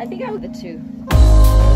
I think I was the two.